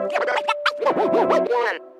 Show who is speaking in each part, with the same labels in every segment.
Speaker 1: One.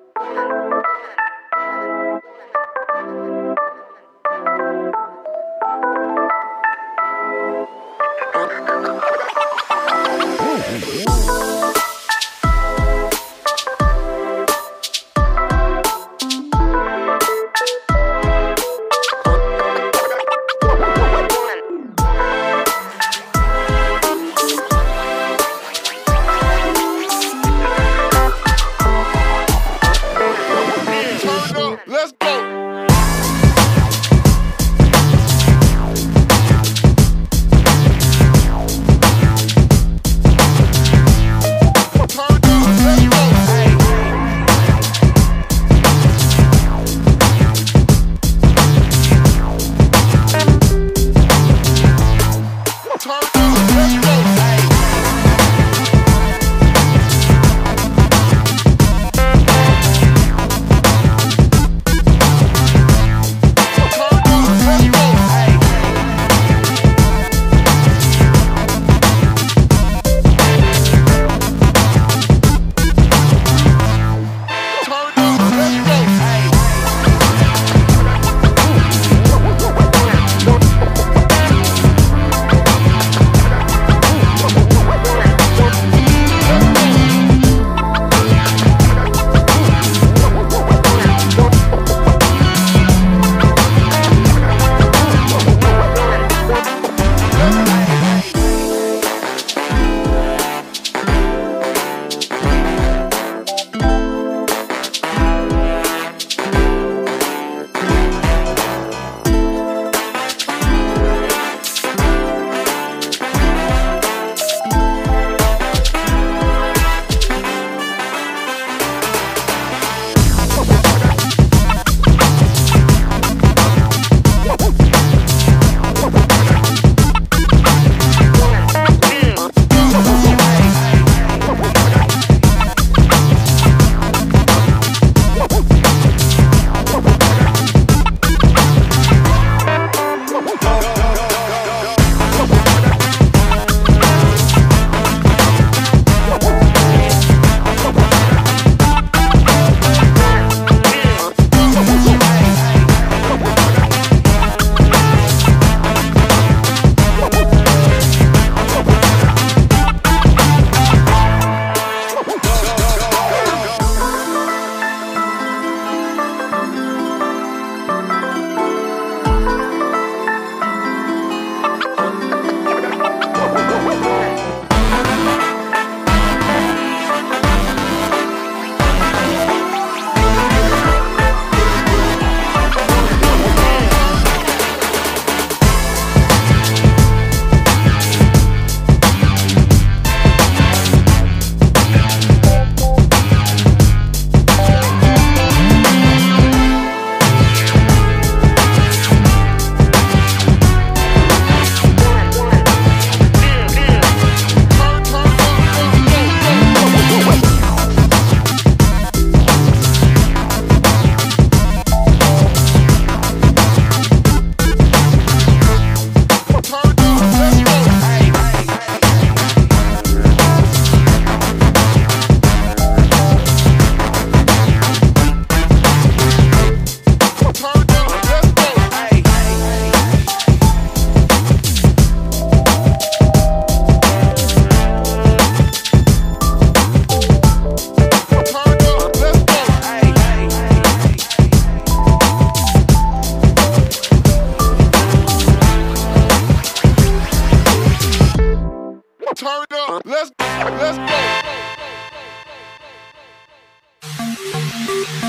Speaker 1: Thank you.